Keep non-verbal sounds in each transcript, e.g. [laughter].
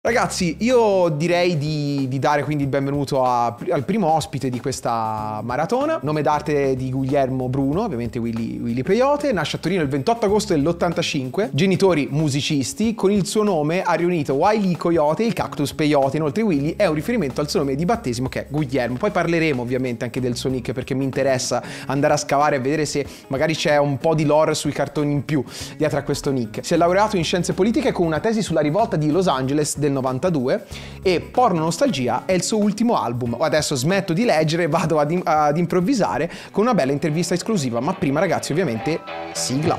Ragazzi, io direi di, di, dare quindi il benvenuto a, al primo ospite di questa maratona, nome d'arte di Guglielmo Bruno, ovviamente Willy, Willy Peyote, nasce a Torino il 28 agosto dell'85, genitori musicisti, con il suo nome ha riunito Wiley Coyote e il Cactus Peyote, inoltre Willy è un riferimento al suo nome di battesimo che è Guglielmo, poi parleremo ovviamente anche del suo nick perché mi interessa andare a scavare e vedere se magari c'è un po' di lore sui cartoni in più dietro a questo nick. Si è laureato in scienze politiche con una tesi sulla rivolta di Los Angeles del 92 e Porno Nostalgia è il suo ultimo album. Adesso smetto di leggere e vado ad, ad improvvisare con una bella intervista esclusiva, ma prima ragazzi ovviamente sigla.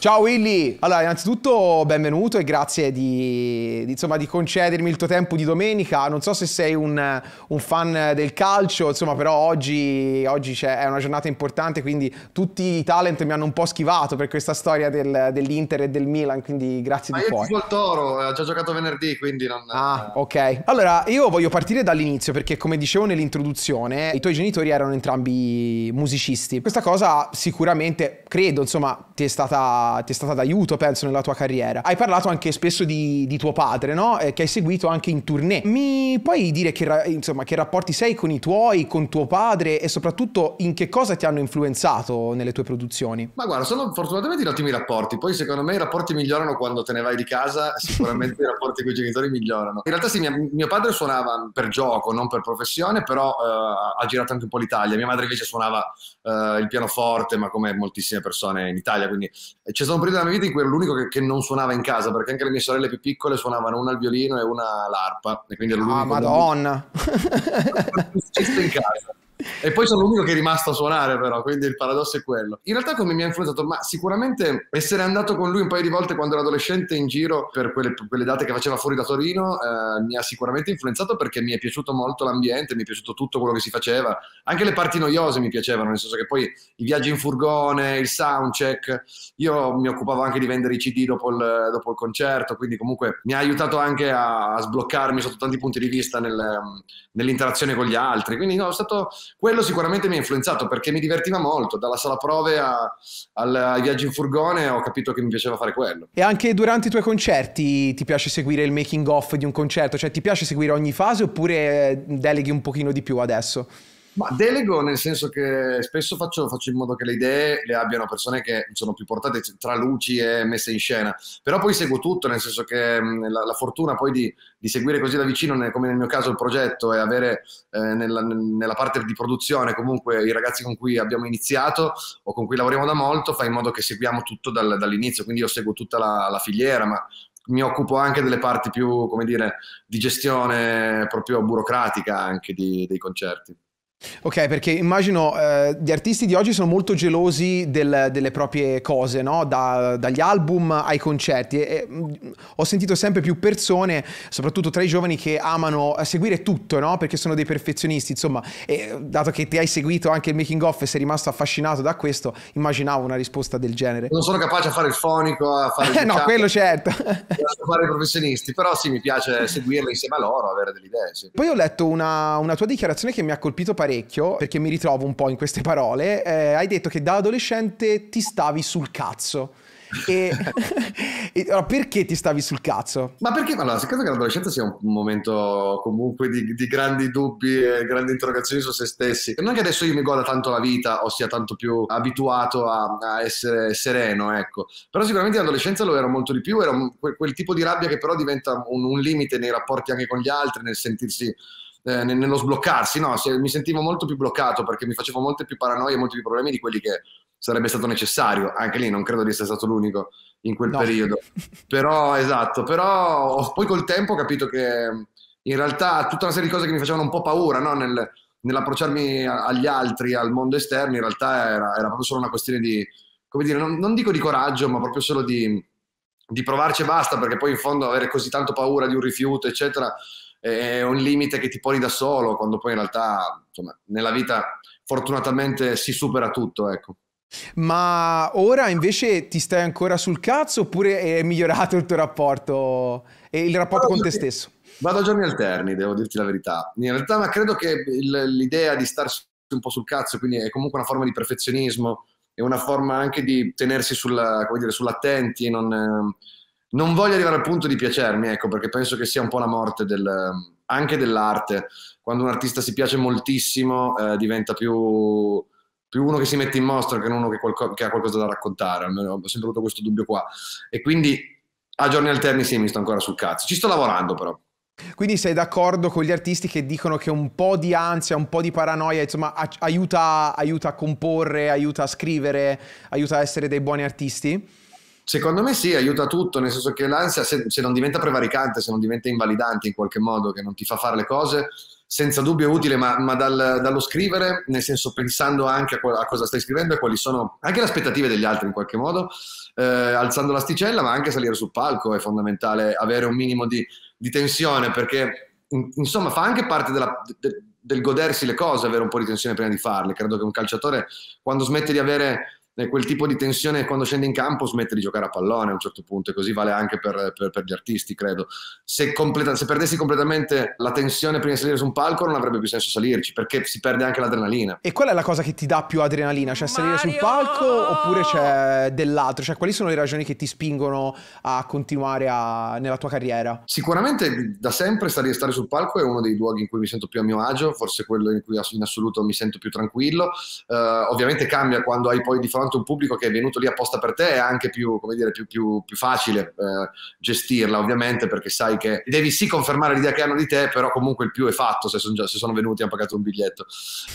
Ciao Willy! Allora, innanzitutto benvenuto e grazie di, di, insomma, di concedermi il tuo tempo di domenica. Non so se sei un, un fan del calcio, insomma, però oggi, oggi è una giornata importante, quindi tutti i talent mi hanno un po' schivato per questa storia del, dell'Inter e del Milan, quindi grazie Ma di cuore. Ma io il Toro, ha già giocato venerdì, quindi non... Ah, ok. Allora, io voglio partire dall'inizio perché, come dicevo nell'introduzione, i tuoi genitori erano entrambi musicisti. Questa cosa sicuramente, credo, insomma, ti è stata ti è stata d'aiuto, penso, nella tua carriera. Hai parlato anche spesso di, di tuo padre, no? Eh, che hai seguito anche in tournée. Mi puoi dire che, insomma, che rapporti sei con i tuoi, con tuo padre e soprattutto in che cosa ti hanno influenzato nelle tue produzioni? Ma guarda, sono fortunatamente in ottimi rapporti. Poi secondo me i rapporti migliorano quando te ne vai di casa, [laughs] sicuramente i rapporti con i genitori migliorano. In realtà sì, mia, mio padre suonava per gioco, non per professione, però eh, ha girato anche un po' l'Italia. Mia madre invece suonava eh, il pianoforte, ma come moltissime persone in Italia, quindi c'è stato un periodo della mia vita in cui ero l'unico che, che, non suonava in casa, perché anche le mie sorelle più piccole suonavano una al violino e una all'arpa, e quindi ero l'unico. Ah, madonna! in casa. E poi sono l'unico che è rimasto a suonare, però, quindi il paradosso è quello. In realtà, come mi ha influenzato? Ma sicuramente essere andato con lui un paio di volte quando ero adolescente in giro per quelle, per quelle date che faceva fuori da Torino, eh, mi ha sicuramente influenzato perché mi è piaciuto molto l'ambiente, mi è piaciuto tutto quello che si faceva. Anche le parti noiose mi piacevano, nel senso che poi i viaggi in furgone, il soundcheck, io mi occupavo anche di vendere i CD dopo il, dopo il concerto, quindi comunque mi ha aiutato anche a, a sbloccarmi sotto tanti punti di vista nel, nell'interazione con gli altri. Quindi no, è stato quello sicuramente mi ha influenzato perché mi divertiva molto, dalla sala prove a, al, ai viaggi in furgone ho capito che mi piaceva fare quello. E anche durante i tuoi concerti ti piace seguire il making off di un concerto? Cioè ti piace seguire ogni fase oppure deleghi un pochino di più adesso? Ma delego nel senso che spesso faccio, faccio, in modo che le idee le abbiano persone che sono più portate tra luci e messe in scena, però poi seguo tutto, nel senso che la, la fortuna poi di, di, seguire così da vicino, come nel mio caso il progetto, e avere eh, nella, nella, parte di produzione comunque i ragazzi con cui abbiamo iniziato o con cui lavoriamo da molto, fa in modo che seguiamo tutto dal, dall'inizio, quindi io seguo tutta la, la filiera, ma mi occupo anche delle parti più, come dire, di gestione proprio burocratica anche di, dei concerti. Ok, perché immagino eh, gli artisti di oggi sono molto gelosi del, delle proprie cose, no? da, dagli album ai concerti. E, e, mm, ho sentito sempre più persone, soprattutto tra i giovani, che amano seguire tutto, no? perché sono dei perfezionisti. Insomma, e, dato che ti hai seguito anche il making of e sei rimasto affascinato da questo, immaginavo una risposta del genere. Non sono capace a fare il fonico, a fare il [laughs] No, quello certo. A fare i professionisti, però sì, mi piace seguirli insieme a loro, avere delle idee. Sì. Poi ho letto una, una tua dichiarazione che mi ha colpito parecchio parecchio, perché mi ritrovo un po' in queste parole, eh, hai detto che da adolescente ti stavi sul cazzo. E, [laughs] e allora, perché ti stavi sul cazzo? Ma perché? Allora, credo che l'adolescenza sia un momento comunque di, di, grandi dubbi e grandi interrogazioni su se stessi. Non è che adesso io mi goda tanto la vita o sia tanto più abituato a, a essere sereno, ecco. Però sicuramente l'adolescenza lo ero molto di più, era un, quel, quel, tipo di rabbia che però diventa un, un limite nei rapporti anche con gli altri, nel sentirsi eh, nello sbloccarsi, no, mi sentivo molto più bloccato perché mi facevo molte più paranoie, molti più problemi di quelli che sarebbe stato necessario. Anche lì non credo di essere stato l'unico in quel no. periodo. Però, esatto, però poi col tempo ho capito che in realtà tutta una serie di cose che mi facevano un po' paura, no? Nel, nell'approcciarmi agli altri, al mondo esterno, in realtà era, era proprio solo una questione di, come dire, non, non dico di coraggio, ma proprio solo di, di provarci e basta, perché poi in fondo avere così tanto paura di un rifiuto, eccetera, è un limite che ti poni da solo, quando poi in realtà insomma, nella vita fortunatamente si supera tutto. Ecco. Ma ora invece ti stai ancora sul cazzo oppure è migliorato il tuo rapporto e il rapporto con te stesso? Vado a giorni alterni, devo dirti la verità. In realtà, ma credo che l'idea di starsi un po' sul cazzo, quindi è comunque una forma di perfezionismo, è una forma anche di tenersi sulla, dire, sull'attenti, non, non voglio arrivare al punto di piacermi, ecco, perché penso che sia un po' la morte del, anche dell'arte. Quando un artista si piace moltissimo, eh, diventa più, più, uno che si mette in mostra che non uno che, qualco, che ha qualcosa da raccontare. Almeno ho sempre avuto questo dubbio qua. E quindi a giorni alterni sì, mi sto ancora sul cazzo. Ci sto lavorando però. Quindi sei d'accordo con gli artisti che dicono che un po' di ansia, un po' di paranoia, insomma, aiuta, aiuta a comporre, aiuta a scrivere, aiuta a essere dei buoni artisti? Secondo me sì, aiuta tutto, nel senso che l'ansia, se, se, non diventa prevaricante, se non diventa invalidante in qualche modo, che non ti fa fare le cose, senza dubbio è utile, ma, ma dal, dallo scrivere, nel senso pensando anche a, a, cosa stai scrivendo e quali sono anche le aspettative degli altri in qualche modo, eh, alzando l'asticella, ma anche salire sul palco è fondamentale avere un minimo di, di tensione, perché in, insomma fa anche parte della, de, del godersi le cose, avere un po' di tensione prima di farle. Credo che un calciatore, quando smette di avere quel tipo di tensione quando scende in campo smette di giocare a pallone a un certo punto e così vale anche per, per, per gli artisti credo se, completa, se, perdessi completamente la tensione prima di salire su un palco non avrebbe più senso salirci perché si perde anche l'adrenalina e qual è la cosa che ti dà più adrenalina? cioè salire Mario! sul palco oppure c'è dell'altro? cioè quali sono le ragioni che ti spingono a continuare a, nella tua carriera? sicuramente da sempre stare, stare sul palco è uno dei luoghi in cui mi sento più a mio agio forse quello in cui in assoluto mi sento più tranquillo uh, ovviamente cambia quando hai poi di fronte a un pubblico che è venuto lì apposta per te è anche più, come dire, più, più, più facile eh, gestirla, ovviamente, perché sai che devi sì confermare l'idea che hanno di te, però comunque il più è fatto se, son già, se sono venuti e hanno pagato un biglietto.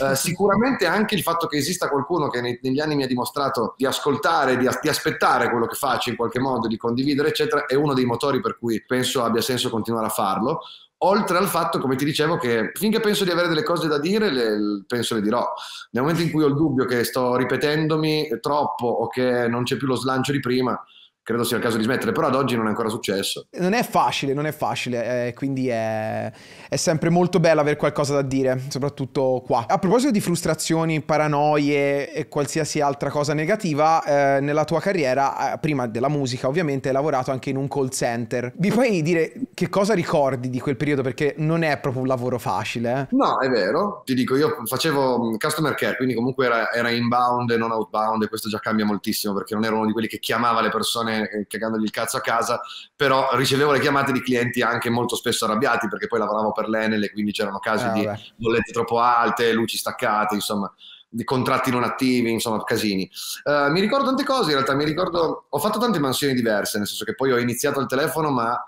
Eh, [laughs] sicuramente anche il fatto che esista qualcuno che nei, negli anni mi ha dimostrato di ascoltare, di, di aspettare quello che faccio in qualche modo, di condividere, eccetera, è uno dei motori per cui penso abbia senso continuare a farlo. Oltre al fatto, come ti dicevo, che finché penso di avere delle cose da dire, le, penso le dirò. Nel momento in cui ho il dubbio che sto ripetendomi troppo o che non c'è più lo slancio di prima, credo sia il caso di smettere, però ad oggi non è ancora successo. Non è facile, non è facile, eh, quindi è, è, sempre molto bello avere qualcosa da dire, soprattutto qua. A proposito di frustrazioni, paranoie e qualsiasi altra cosa negativa, eh, nella tua carriera, eh, prima della musica ovviamente, hai lavorato anche in un call center. Mi puoi dire che cosa ricordi di quel periodo? Perché non è proprio un lavoro facile. Eh? No, è vero, ti dico, io facevo mm, customer care, quindi comunque era, era inbound e non outbound e questo già cambia moltissimo perché non ero uno di quelli che chiamava le persone eh, cagandogli il cazzo a casa, però ricevevo le chiamate di clienti anche molto spesso arrabbiati perché poi lavoravo per l'Enel e quindi c'erano casi ah, di bollette troppo alte, luci staccate, insomma di contratti non attivi, insomma, casini. Uh, mi ricordo tante cose, in realtà mi ricordo, ho fatto tante mansioni diverse, nel senso che poi ho iniziato al telefono, ma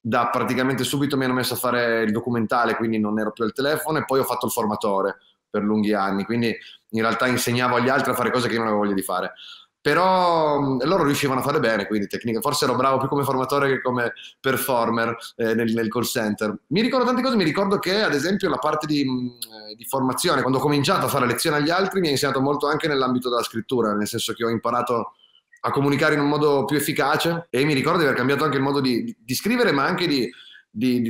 da praticamente subito mi hanno messo a fare il documentale, quindi non ero più al telefono, e poi ho fatto il formatore per lunghi anni, quindi in realtà insegnavo agli altri a fare cose che io non avevo voglia di fare però loro riuscivano a fare bene, quindi tecnica. Forse ero bravo più come formatore che come performer eh, nel, nel, call center. Mi ricordo tante cose, mi ricordo che ad esempio la parte di, eh, di, formazione, quando ho cominciato a fare lezioni agli altri, mi ha insegnato molto anche nell'ambito della scrittura, nel senso che ho imparato a comunicare in un modo più efficace e mi ricordo di aver cambiato anche il modo di, di scrivere, ma anche di,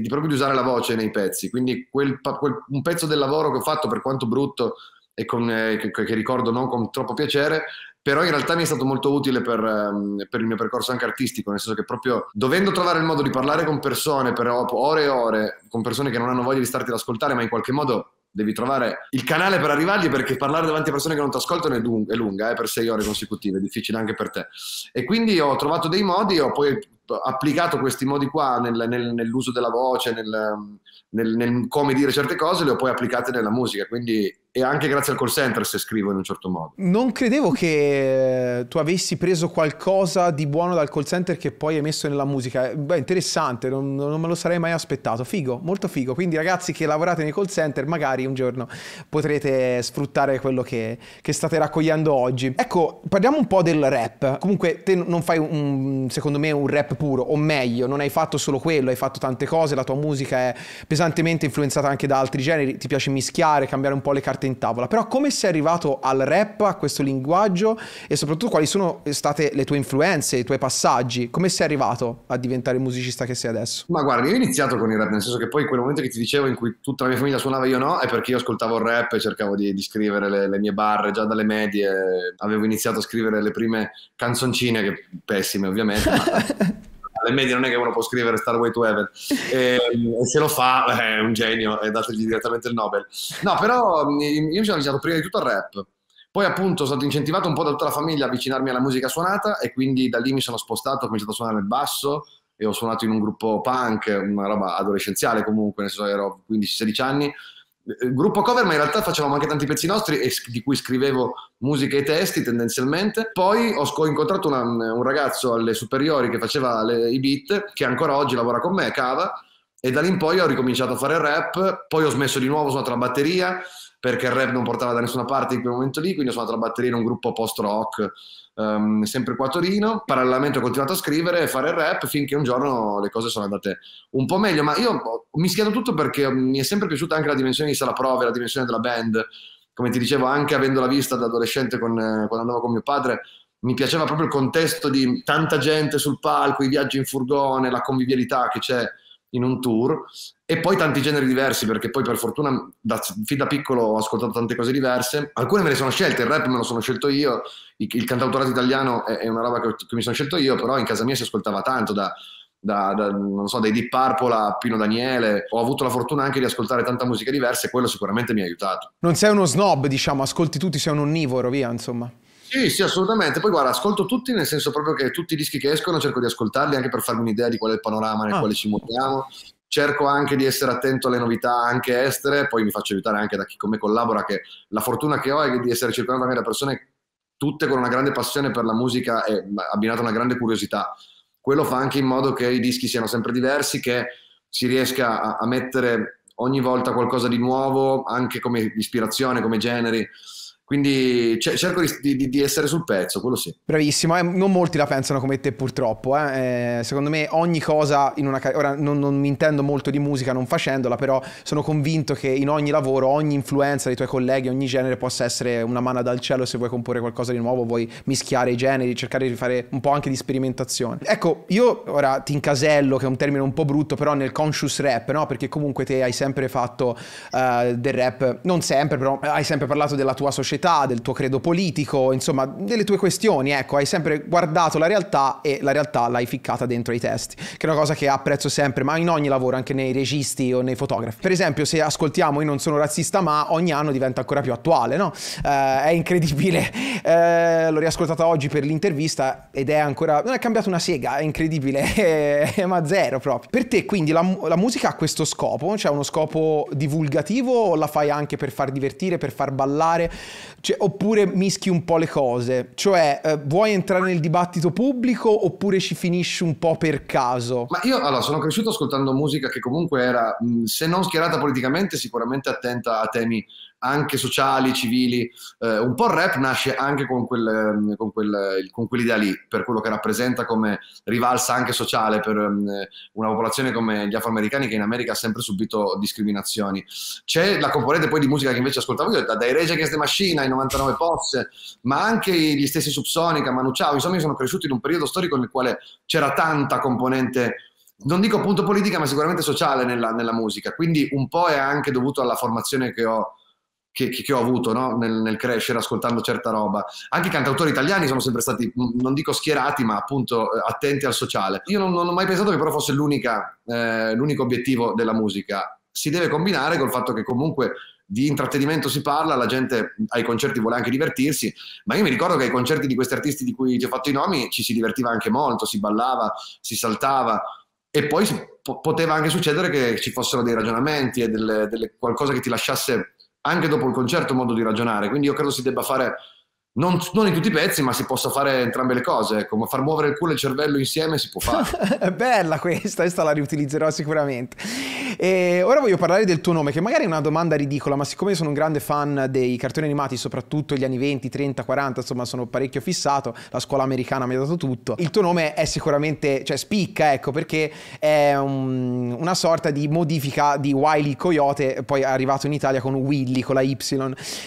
proprio di usare la voce nei pezzi. Quindi quel, quel, un pezzo del lavoro che ho fatto, per quanto brutto e con, eh, che, che, ricordo non con troppo piacere, però in realtà mi è stato molto utile per, um, per, il mio percorso anche artistico, nel senso che proprio dovendo trovare il modo di parlare con persone per ore e ore, con persone che non hanno voglia di starti ad ascoltare, ma in qualche modo devi trovare il canale per arrivargli perché parlare davanti a persone che non ti ascoltano è, dun- è lunga, eh, per sei ore consecutive, è difficile anche per te. E quindi ho trovato dei modi, ho poi applicato questi modi qua nel, nel, nell'uso della voce, nel, nel, come dire certe cose, le ho poi applicate nella musica, quindi e anche grazie al call center se scrivo in un certo modo. Non credevo che tu avessi preso qualcosa di buono dal call center che poi hai messo nella musica. Beh, interessante, non, non, me lo sarei mai aspettato. Figo, molto figo. Quindi ragazzi che lavorate nei call center, magari un giorno potrete sfruttare quello che, che state raccogliendo oggi. Ecco, parliamo un po' del rap. Comunque te non fai, un, secondo me, un rap puro, o meglio, non hai fatto solo quello, hai fatto tante cose, la tua musica è pesantemente influenzata anche da altri generi, ti piace mischiare, cambiare un po' le carte in tavola. Però come sei arrivato al rap, a questo linguaggio e soprattutto quali sono state le tue influenze, i tuoi passaggi? Come sei arrivato a diventare il musicista che sei adesso? Ma guarda, io ho iniziato con il rap, nel senso che poi quel momento che ti dicevo in cui tutta la mia famiglia suonava io no, è perché io ascoltavo il rap e cercavo di, di scrivere le, le, mie barre già dalle medie. Avevo iniziato a scrivere le prime canzoncine, che pessime ovviamente, ma [laughs] alle medie non è che uno può scrivere Star Way to Heaven. E, e se lo fa è un genio e dategli direttamente il Nobel. No però io mi sono avvicinato prima di tutto al rap. Poi appunto sono stato incentivato un po' da tutta la famiglia a avvicinarmi alla musica suonata e quindi da lì mi sono spostato, ho cominciato a suonare il basso e ho suonato in un gruppo punk, una roba adolescenziale comunque, nel senso ero 15-16 anni il gruppo cover, ma in realtà facevamo anche tanti pezzi nostri e di cui scrivevo musica e testi tendenzialmente. Poi ho incontrato una, un ragazzo alle superiori che faceva le, i beat, che ancora oggi lavora con me, Cava, e da lì in poi ho ricominciato a fare rap, poi ho smesso di nuovo, ho suonato la batteria, perché il rap non portava da nessuna parte in quel momento lì, quindi ho suonato la batteria in un gruppo post-rock, um, sempre qua a Torino. Parallelamente ho continuato a scrivere e fare il rap finché un giorno le cose sono andate un po' meglio, ma io ho mischiato tutto perché mi è sempre piaciuta anche la dimensione di sala prove, la dimensione della band. Come ti dicevo, anche avendola vista da adolescente con, quando andavo con mio padre, mi piaceva proprio il contesto di tanta gente sul palco, i viaggi in furgone, la convivialità che c'è in un tour e poi tanti generi diversi perché poi per fortuna da, fin da piccolo ho ascoltato tante cose diverse alcune me le sono scelte, il rap me lo sono scelto io il, il cantautorato italiano è, è una roba che, che, mi sono scelto io però in casa mia si ascoltava tanto da, da, da, non so, dai Deep Purple a Pino Daniele. Ho avuto la fortuna anche di ascoltare tanta musica diversa e quello sicuramente mi ha aiutato. Non sei uno snob, diciamo, ascolti tutti, sei un onnivoro, via, insomma. Sì, sì, assolutamente. Poi guarda, ascolto tutti, nel senso proprio che tutti i dischi che escono cerco di ascoltarli anche per farmi un'idea di qual è il panorama nel ah. quale ci muoviamo. Cerco anche di essere attento alle novità anche estere, poi mi faccio aiutare anche da chi con me collabora, che la fortuna che ho è di essere circondato da persone tutte con una grande passione per la musica e abbinata a una grande curiosità. Quello fa anche in modo che i dischi siano sempre diversi, che si riesca a, a mettere ogni volta qualcosa di nuovo, anche come ispirazione, come generi. Quindi cerco di, di, di, essere sul pezzo, quello sì. Bravissimo, eh, non molti la pensano come te purtroppo. Eh. Eh, secondo me ogni cosa in una carriera, ora non, non, mi intendo molto di musica non facendola, però sono convinto che in ogni lavoro, ogni influenza dei tuoi colleghi, ogni genere possa essere una mano dal cielo se vuoi comporre qualcosa di nuovo, vuoi mischiare i generi, cercare di fare un po' anche di sperimentazione. Ecco, io ora ti incasello, che è un termine un po' brutto, però nel conscious rap, no? Perché comunque te hai sempre fatto uh, del rap, non sempre, però hai sempre parlato della tua società società, del tuo credo politico, insomma, delle tue questioni, ecco, hai sempre guardato la realtà e la realtà l'hai ficcata dentro i testi, che è una cosa che apprezzo sempre, ma in ogni lavoro, anche nei registi o nei fotografi. Per esempio, se ascoltiamo Io non sono razzista, ma ogni anno diventa ancora più attuale, no? Eh, è incredibile. [laughs] Eh, l'ho riascoltata oggi per l'intervista ed è ancora non è cambiato una sega, è incredibile, [laughs] ma zero proprio. Per te, quindi la, la musica ha questo scopo, cioè uno scopo divulgativo o la fai anche per far divertire, per far ballare? Cioè, oppure mischi un po' le cose? Cioè, eh, vuoi entrare nel dibattito pubblico oppure ci finisci un po' per caso? Ma io allora, sono cresciuto ascoltando musica che comunque era, se non schierata politicamente, sicuramente attenta a temi anche sociali, civili. Eh, un po' il rap nasce anche con, quel, con, quel, con, quell'idea lì, per quello che rappresenta come rivalsa anche sociale per um, una popolazione come gli afroamericani che in America ha sempre subito discriminazioni. C'è la componente poi di musica che invece ascoltavo io, dai Rage Against the Machine ai 99 Posse, ma anche gli stessi Subsonica, Manu Chao, insomma io sono cresciuto in un periodo storico nel quale c'era tanta componente non dico appunto politica, ma sicuramente sociale nella, nella musica. Quindi un po' è anche dovuto alla formazione che ho che, che, ho avuto no? nel, nel, crescere ascoltando certa roba. Anche i cantautori italiani sono sempre stati, non dico schierati, ma appunto eh, attenti al sociale. Io non, non ho mai pensato che però fosse eh, l'unico obiettivo della musica. Si deve combinare col fatto che comunque di intrattenimento si parla, la gente ai concerti vuole anche divertirsi, ma io mi ricordo che ai concerti di questi artisti di cui ti ho fatto i nomi ci si divertiva anche molto, si ballava, si saltava e poi poteva anche succedere che ci fossero dei ragionamenti e delle, delle, qualcosa che ti lasciasse anche dopo il concerto modo di ragionare, quindi io credo si debba fare non, non, in tutti i pezzi, ma si possa fare entrambe le cose. Come far muovere il culo e il cervello insieme si può fare. [laughs] Bella questa, questa la riutilizzerò sicuramente. E ora voglio parlare del tuo nome, che magari è una domanda ridicola, ma siccome sono un grande fan dei cartoni animati, soprattutto gli anni 20, 30, 40, insomma sono parecchio fissato, la scuola americana mi ha dato tutto, il tuo nome è sicuramente, cioè spicca, ecco, perché è un, una sorta di modifica di Wiley Coyote, poi è arrivato in Italia con Willy, con la Y.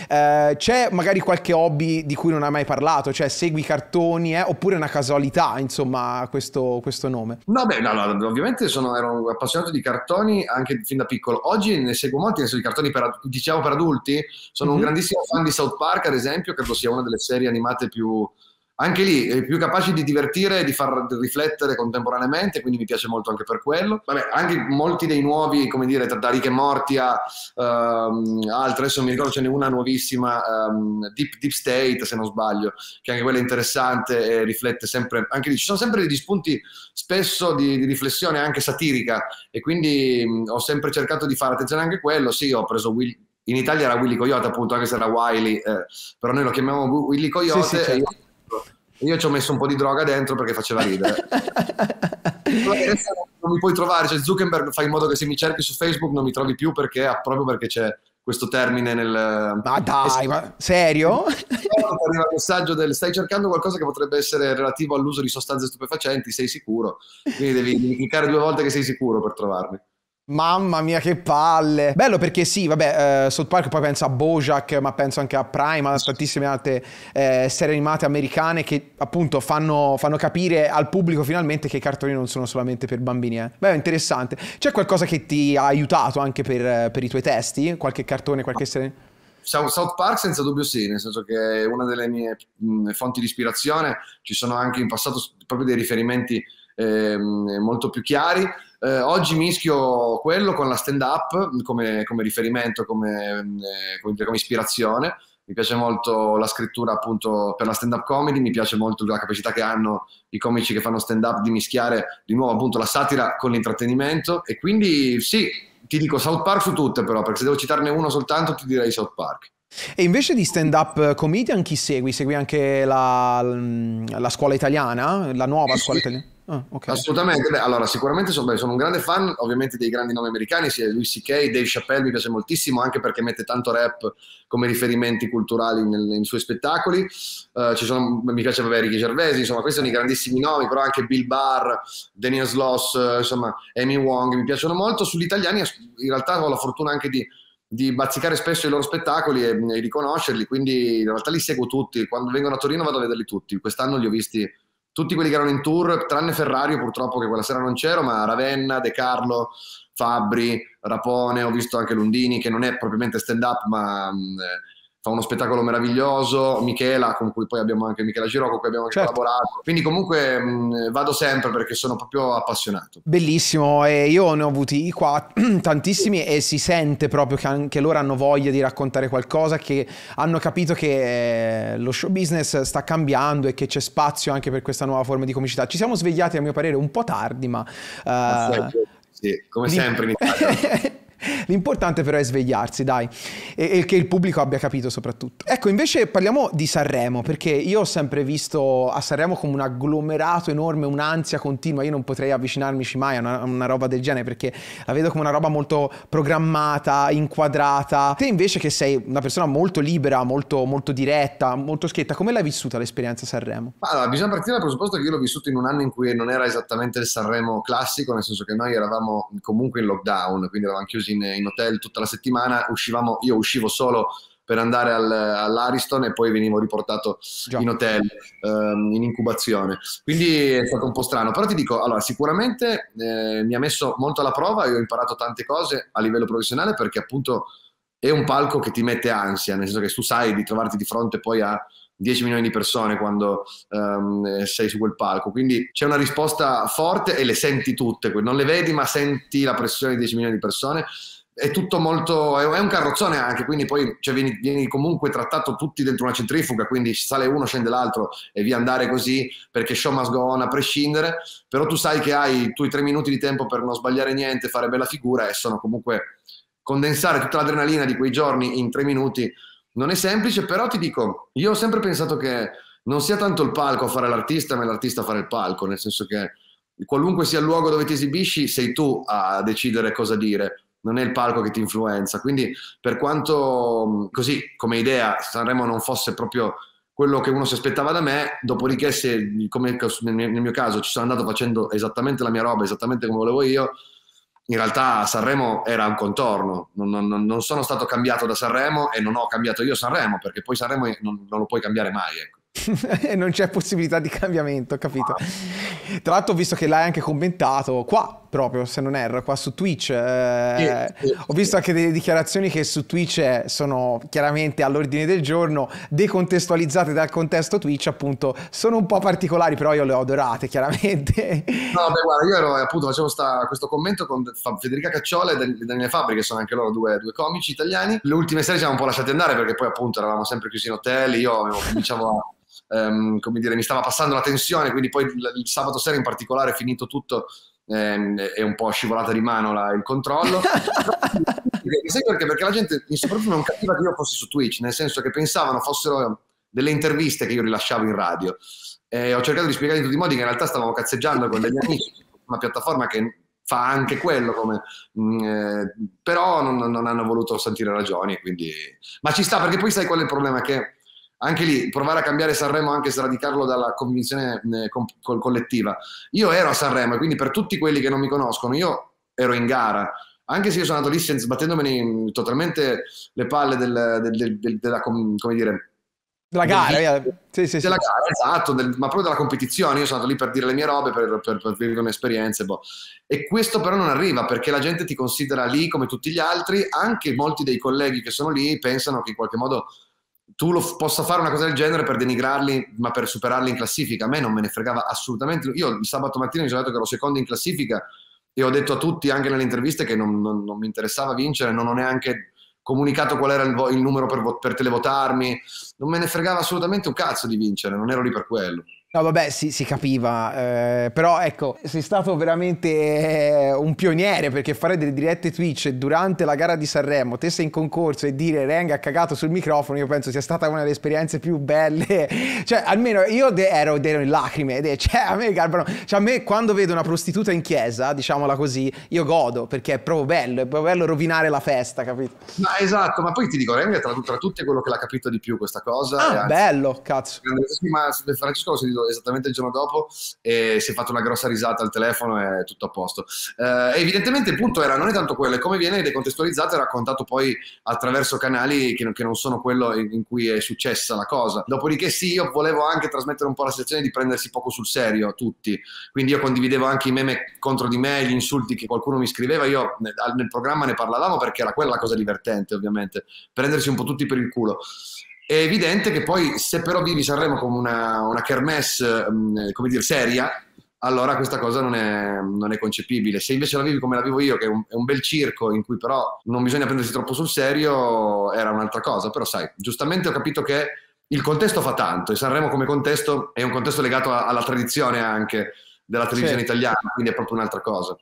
Eh, c'è magari qualche hobby di cui non hai mai parlato, cioè segui cartoni, eh, oppure una casualità, insomma, questo, questo nome? No, beh, no, no, ovviamente sono, ero appassionato di cartoni anche fin da piccolo. Oggi ne seguo molti, ne seguo i cartoni per, diciamo per adulti. Sono mm-hmm. un mhm. grandissimo fan di South Park, ad esempio, credo sia una delle serie animate più anche lì è più capaci di divertire e di far riflettere contemporaneamente, quindi mi piace molto anche per quello. Vabbè, anche molti dei nuovi, come dire, da Rick e Morty a um, altre, adesso mi ricordo ce n'è una nuovissima, um, Deep, Deep, State se non sbaglio, che anche quella è interessante e riflette sempre, anche lì ci sono sempre degli spunti spesso di, di riflessione anche satirica e quindi um, ho sempre cercato di fare attenzione anche a quello, sì, ho preso Will, in Italia era Willy Coyote appunto, anche se era Wiley, eh, però noi lo chiamiamo Willy Coyote sì, sì, certo. Io ci ho messo un po' di droga dentro perché faceva ridere. [laughs] non mi puoi trovare, cioè Zuckerberg fa in modo che se mi cerchi su Facebook non mi trovi più perché proprio perché c'è questo termine nel... Ma dai, ma serio? [laughs] Arriva il messaggio del stai cercando qualcosa che potrebbe essere relativo all'uso di sostanze stupefacenti, sei sicuro? Quindi devi, devi cliccare due volte che sei sicuro per trovarmi. Mamma mia che palle Bello perché sì, vabbè, uh, South Park poi penso a Bojack Ma penso anche a Prime A tantissime altre uh, serie animate americane Che appunto fanno, fanno, capire al pubblico finalmente Che i cartoni non sono solamente per bambini eh. Beh, interessante C'è qualcosa che ti ha aiutato anche per, per i tuoi testi? Qualche cartone, qualche serie? South Park senza dubbio sì, nel senso che è una delle mie mh, fonti di ispirazione, ci sono anche in passato proprio dei riferimenti eh, molto più chiari. Eh, oggi mischio quello con la stand up come, come riferimento, come, eh, come, come, ispirazione. Mi piace molto la scrittura appunto per la stand up comedy, mi piace molto la capacità che hanno i comici che fanno stand up di mischiare di nuovo appunto la satira con l'intrattenimento e quindi sì, ti dico South Park su tutte però, perché se devo citarne uno soltanto ti direi South Park. E invece di stand-up comedian chi segui? Segui anche la, la scuola italiana, la nuova scuola italiana? Ah, okay. Assolutamente, Beh, allora sicuramente sono, sono, un grande fan ovviamente dei grandi nomi americani, sia Louis C.K., Dave Chappelle mi piace moltissimo anche perché mette tanto rap come riferimenti culturali nel, nei suoi spettacoli, uh, sono, mi piace vabbè, Ricky Gervais, insomma questi sono i grandissimi nomi, però anche Bill Barr, Daniel Sloss, uh, insomma Amy Wong mi piacciono molto, sugli italiani in realtà ho la fortuna anche di di bazzicare spesso i loro spettacoli e, e di conoscerli, quindi in realtà li seguo tutti, quando vengono a Torino vado a vederli tutti, quest'anno li ho visti tutti quelli che erano in tour, tranne Ferrario purtroppo che quella sera non c'ero, ma Ravenna, De Carlo, Fabri, Rapone, ho visto anche Lundini che non è propriamente stand up ma mh, fa uno spettacolo meraviglioso, Michela, con cui poi abbiamo anche Michela Giro, con cui abbiamo anche certo. collaborato. Quindi comunque mh, vado sempre perché sono proprio appassionato. Bellissimo, e io ne ho avuti qua [clears throat] tantissimi e si sente proprio che anche loro hanno voglia di raccontare qualcosa, che hanno capito che eh, lo show business sta cambiando e che c'è spazio anche per questa nuova forma di comicità. Ci siamo svegliati a mio parere un po' tardi, ma... Uh, sì, come sempre in Italia. [laughs] L'importante però è svegliarsi, dai, e, e, che il pubblico abbia capito soprattutto. Ecco, invece parliamo di Sanremo, perché io ho sempre visto a Sanremo come un agglomerato enorme, un'ansia continua, io non potrei avvicinarmici mai a una, una roba del genere, perché la vedo come una roba molto programmata, inquadrata. Te invece che sei una persona molto libera, molto, molto diretta, molto schietta, come l'hai vissuta l'esperienza Sanremo? Allora, bisogna partire dal presupposto che io l'ho vissuto in un anno in cui non era esattamente il Sanremo classico, nel senso che noi eravamo comunque in lockdown, quindi eravamo chiusi in, in hotel tutta la settimana, uscivamo, io uscivo solo per andare al, all'Ariston e poi venivo riportato Già. in hotel, um, in incubazione. Quindi è stato un po' strano, però ti dico, allora sicuramente eh, mi ha messo molto alla prova e ho imparato tante cose a livello professionale perché appunto è un palco che ti mette ansia, nel senso che tu sai di trovarti di fronte poi a 10 milioni di persone quando um, sei su quel palco. Quindi c'è una risposta forte e le senti tutte, non le vedi ma senti la pressione di 10 milioni di persone è tutto molto è un carrozzone anche quindi poi cioè, vieni, vieni, comunque trattato tutti dentro una centrifuga quindi sale uno scende l'altro e via andare così perché show must go on a prescindere però tu sai che hai i tuoi tre minuti di tempo per non sbagliare niente fare bella figura e sono comunque condensare tutta l'adrenalina di quei giorni in tre minuti non è semplice però ti dico io ho sempre pensato che non sia tanto il palco a fare l'artista ma l'artista a fare il palco nel senso che qualunque sia il luogo dove ti esibisci sei tu a decidere cosa dire non è il palco che ti influenza. Quindi per quanto così come idea Sanremo non fosse proprio quello che uno si aspettava da me, dopodiché se come nel mio, caso ci sono andato facendo esattamente la mia roba, esattamente come volevo io, in realtà Sanremo era un contorno, non, non, non, sono stato cambiato da Sanremo e non ho cambiato io Sanremo, perché poi Sanremo non, non lo puoi cambiare mai. Ecco. [laughs] non c'è possibilità di cambiamento, capito? Tra l'altro visto che l'hai anche commentato qua proprio, se non erro, qua su Twitch. Eh, sì, sì, ho visto anche delle dichiarazioni che su Twitch sono chiaramente all'ordine del giorno, decontestualizzate dal contesto Twitch, appunto, sono un po' particolari, però io le ho adorate, chiaramente. No, beh, guarda, io ero, appunto facevo sta, questo commento con Federica Cacciola e Daniele Fabri, che sono anche loro due, due comici italiani. Le ultime serie ci siamo un po' lasciati andare perché poi appunto eravamo sempre chiusi in hotel, io avevo, cominciavo a ehm, come dire, mi stava passando la tensione, quindi poi il, il sabato sera in particolare, finito tutto, è un po' scivolata di mano la, il controllo. [laughs] Sai perché? Perché la gente soprattutto non capiva che io fossi su Twitch, nel senso che pensavano fossero delle interviste che io rilasciavo in radio. E ho cercato di spiegare in tutti i modi che in realtà stavamo cazzeggiando con degli amici, una piattaforma che fa anche quello, come, mh, mm, eh, però non, non, hanno voluto sentire ragioni. Quindi... Ma ci sta perché poi sai qual è il problema? Che anche lì provare a cambiare Sanremo anche sradicarlo dalla convinzione eh, co- collettiva. Io ero a Sanremo e quindi per tutti quelli che non mi conoscono, io ero in gara. Anche se io sono andato lì senza, totalmente le palle del, del, del, della, come dire, della gara, del, sì, sì, della sì. gara, esatto, del, ma proprio della competizione. Io sono andato lì per dire le mie robe, per, per, per vivere un'esperienza. Boh. E questo però non arriva perché la gente ti considera lì come tutti gli altri. Anche molti dei colleghi che sono lì pensano che in qualche modo tu lo, possa fare una cosa del genere per denigrarli, ma per superarli in classifica. A me non me ne fregava assolutamente. Io il sabato mattina mi sono detto che ero secondo in classifica e ho detto a tutti, anche nelle interviste, che non, non, non mi interessava vincere, non ho neanche comunicato qual era il, vo- il numero per, vo- per televotarmi. Non me ne fregava assolutamente un cazzo di vincere, non ero lì per quello. No, vabbè, si, si capiva, eh, però ecco, sei stato veramente eh, un pioniere perché fare delle dirette Twitch durante la gara di Sanremo, te sei in concorso e dire Renga ha cagato sul microfono, io penso sia stata una delle esperienze più belle, [laughs] cioè almeno io de- ero, ero, in lacrime, de- cioè a me garbano, cioè a me quando vedo una prostituta in chiesa, diciamola così, io godo perché è proprio bello, è proprio bello rovinare la festa, capito? Ma esatto, ma poi ti dico, Renga è tra, tra tutte quello che l'ha capito di più questa cosa. Ah, anzi, bello, cazzo. Sì, ma Francesco lo esattamente il giorno dopo e si è fatto una grossa risata al telefono e tutto a posto. Eh, evidentemente il punto era non è tanto quello, è come viene decontestualizzato e raccontato poi attraverso canali che, che non sono quello in, in, cui è successa la cosa. Dopodiché sì, io volevo anche trasmettere un po' la sensazione di prendersi poco sul serio tutti, quindi io condividevo anche i meme contro di me, gli insulti che qualcuno mi scriveva, io nel, nel programma ne parlavamo perché era quella la cosa divertente ovviamente, prendersi un po' tutti per il culo. È evidente che poi se però vivi Sanremo come una, una kermesse, mm, come dire, seria, allora questa cosa non è, non è, concepibile. Se invece la vivi come la vivo io, che è un, è un, bel circo in cui però non bisogna prendersi troppo sul serio, era un'altra cosa. Però sai, giustamente ho capito che il contesto fa tanto e Sanremo come contesto è un contesto legato a, alla tradizione anche della televisione sì. italiana, quindi è proprio un'altra cosa.